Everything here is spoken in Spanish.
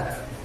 Gracias.